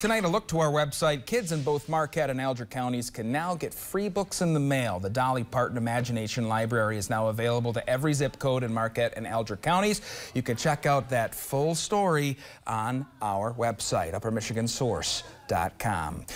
Tonight, a look to our website. Kids in both Marquette and Alger counties can now get free books in the mail. The Dolly Parton Imagination Library is now available to every zip code in Marquette and Alger counties. You can check out that full story on our website, uppermichigansource.com.